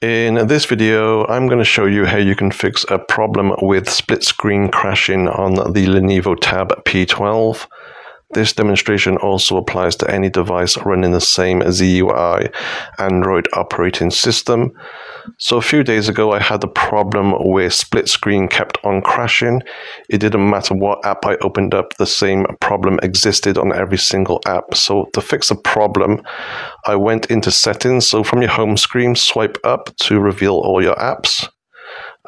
In this video, I'm going to show you how you can fix a problem with split screen crashing on the Lenovo Tab P12. This demonstration also applies to any device running the same ZUI Android operating system. So a few days ago, I had a problem where split screen kept on crashing. It didn't matter what app I opened up, the same problem existed on every single app. So to fix the problem, I went into settings. So from your home screen, swipe up to reveal all your apps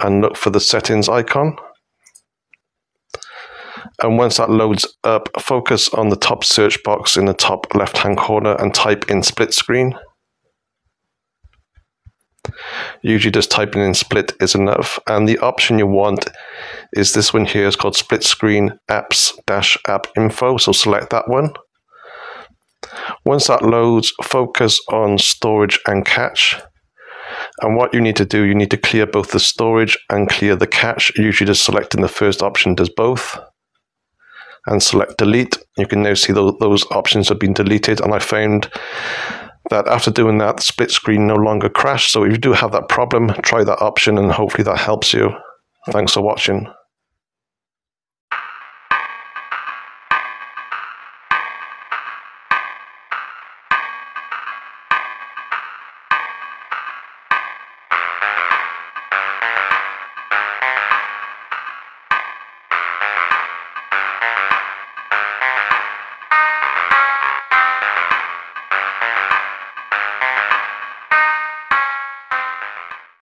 and look for the settings icon. And once that loads up, focus on the top search box in the top left hand corner and type in split screen. Usually just typing in split is enough. And the option you want is this one here. It's called split screen apps dash app info. So select that one. Once that loads, focus on storage and cache. And what you need to do, you need to clear both the storage and clear the cache. Usually just selecting the first option does both and select delete. You can now see those, those options have been deleted and I found that after doing that, the split screen no longer crashed. So if you do have that problem, try that option and hopefully that helps you. Thanks for watching.